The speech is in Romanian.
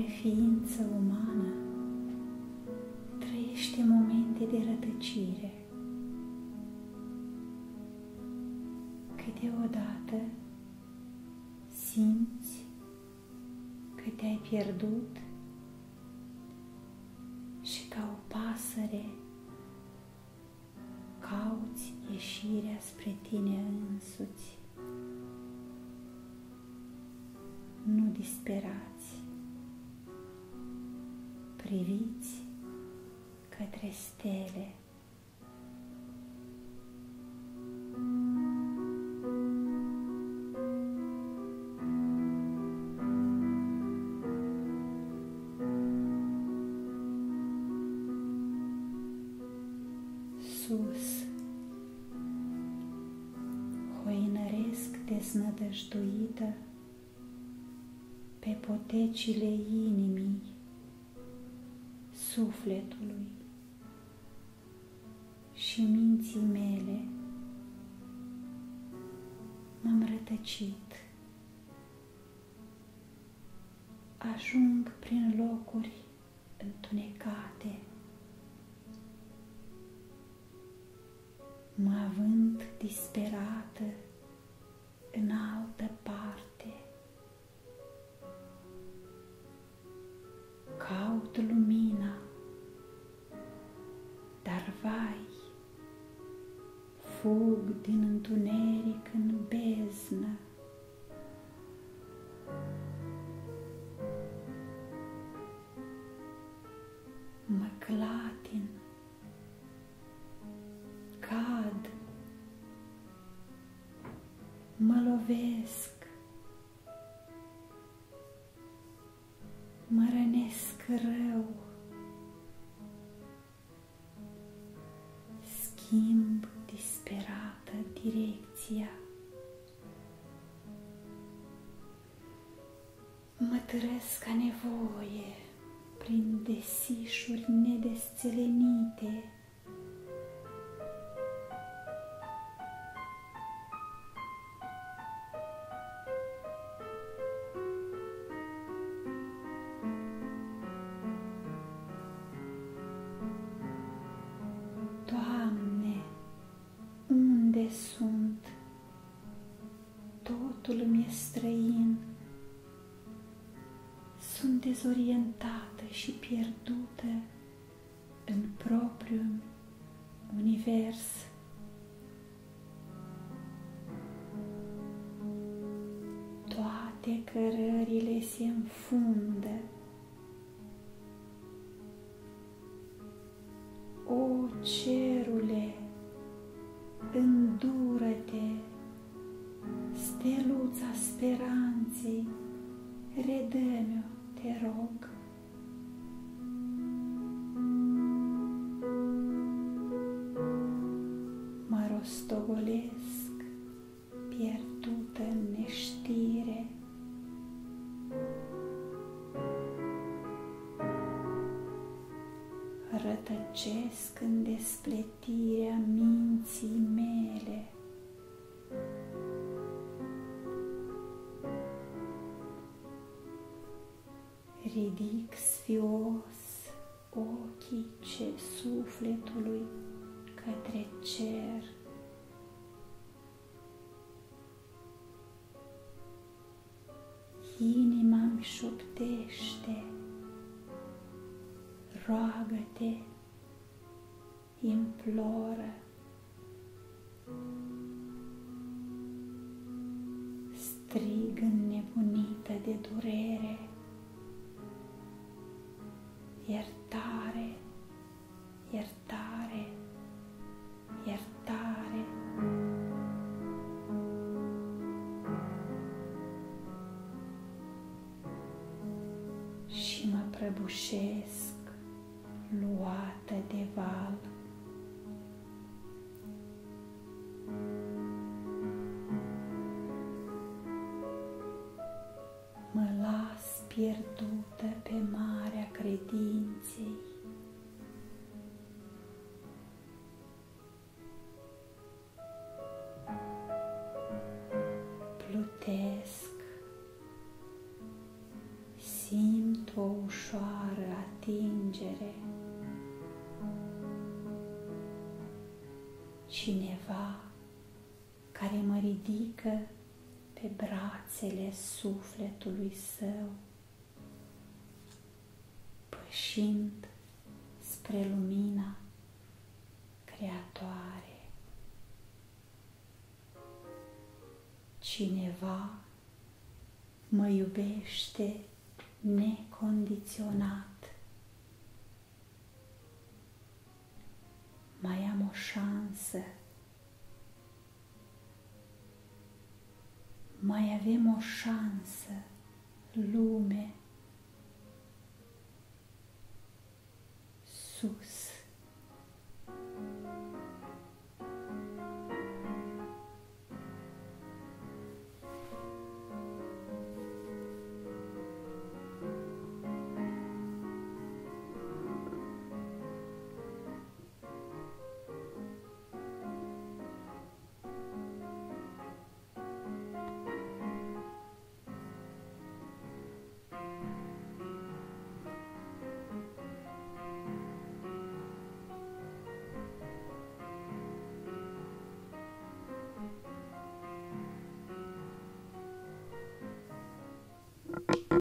ființă umană trăiește momente de rătăcire. Câteodată simți că te-ai pierdut și ca o pasăre cauți ieșirea spre tine însuți. Nu disperați, priviți către stele. sus, hoinăresc deznădăjduită pe potecile inimii, sufletului și minții mele m-am rătăcit. Ajung prin locuri fug din întuneric în beznă. Mă clatin cad, mă lovesc, mă rănesc rău, direcția. Mă tărăsc ca nevoie prin desișuri nedesțelenite, Totul mi e străin. Sunt dezorientată și pierdută în propriul univers. Toate cărările se înfundă O cerule, îndură-te, speranței, redă-mi-o, te rog. Mă rostogolesc, pierdută în neștire, rătăcesc în despletirea minții mele. Ridic sfios ochii ce sufletului către cer. Inima îmi șoptește roagă-te, imploră. Prăbușesc luată de val. Mă las pierdută pe marea plângere. Cineva care mă ridică pe brațele sufletului său, pășind spre lumina creatoare. Cineva mă iubește necondiționat. abbiamo chance, ma abbiamo chance, lume, sus.